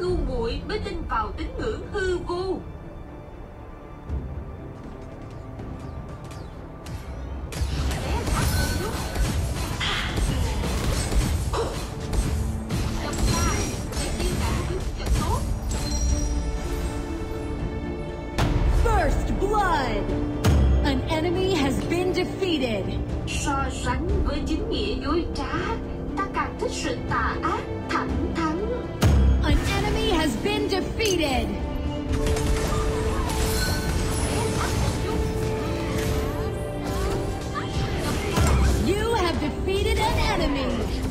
ngu muội mới tin vào tín ngưỡng hư vô. Defeated. You have defeated an enemy.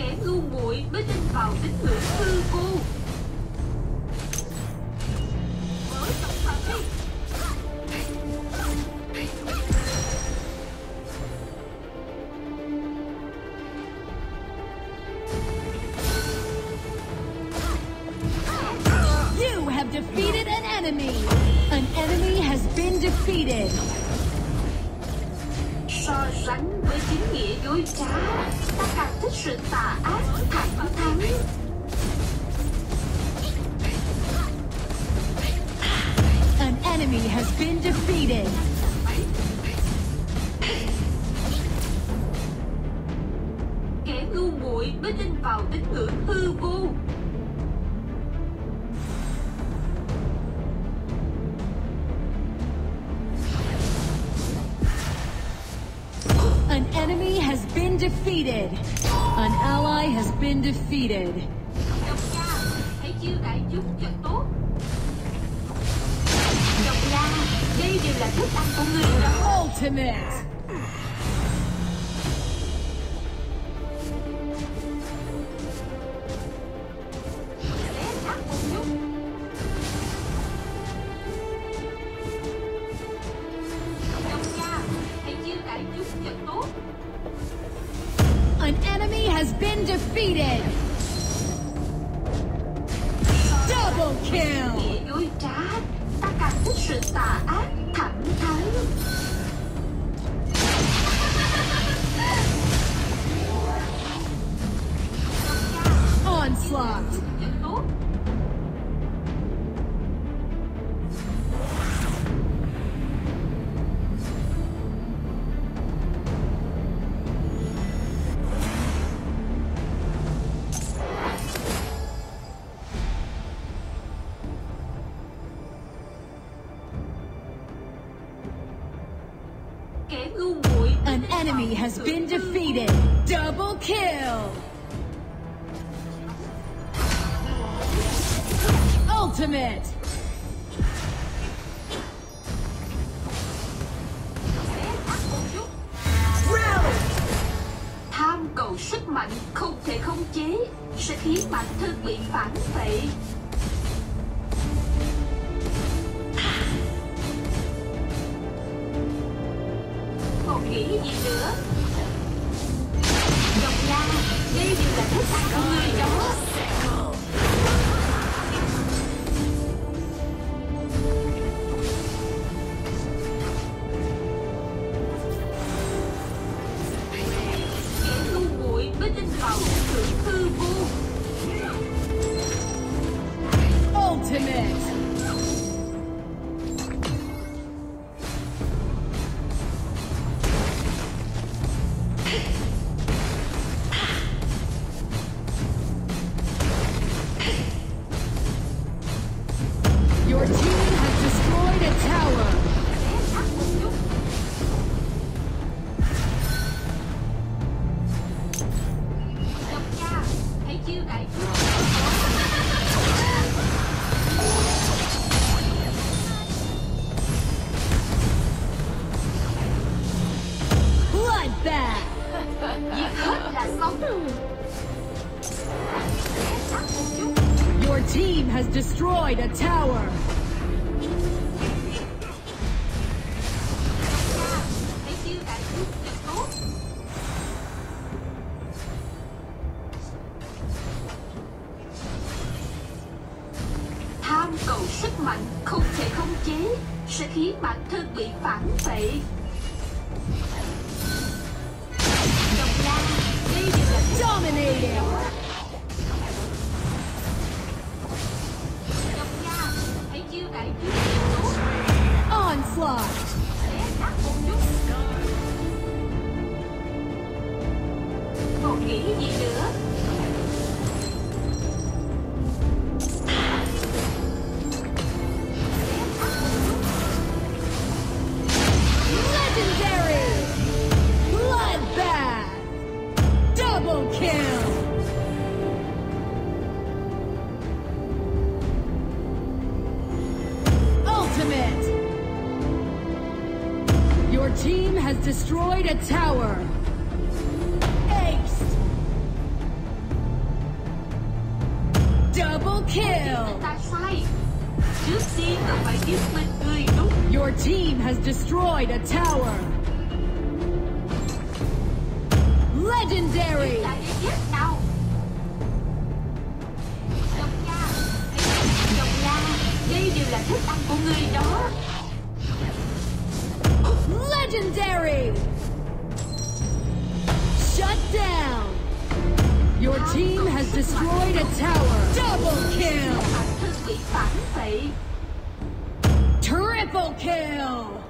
Kẻ ngu muội mới tin vào tín ngưỡng hư vô You have defeated an enemy. An enemy has been defeated. So sánh với chính nghĩa dối trá, Ta càng thích sự tà ác thẳng thắn An enemy has been defeated. Defeated. An ally has been defeated. Ultimate! Has been defeated. Double kill! Nghĩa An enemy has been defeated. Double kill! Ultimate! Tham cầu sức mạnh không thể khống chế sẽ khiến bản thân bị phản vệ. Còn nghĩ gì nữa? Độc la, đây đều là thức ăn của người đó. Your team has destroyed a tower. Tham cầu sức mạnh không thể khống chế, sẽ khiến bản thân bị phản vệ. Dominating! Has destroyed a tower. Ace! Double kill! Your team has destroyed a tower. Legendary! Là thức ăn của người đó. Legendary! Shut down! Your team has destroyed a tower. Double kill! Bản thân bị phản vệ. Triple kill!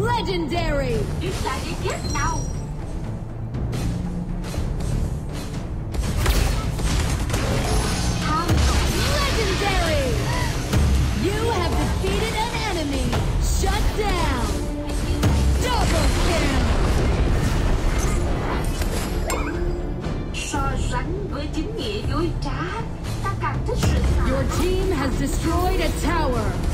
Legendary! Đứng lại để giết nào. Tham vọng Legendary! You have defeated an enemy. Shut down. Double kill. so sánh với chính nghĩa dối trá. Ta càng thích sự Your team has destroyed a tower.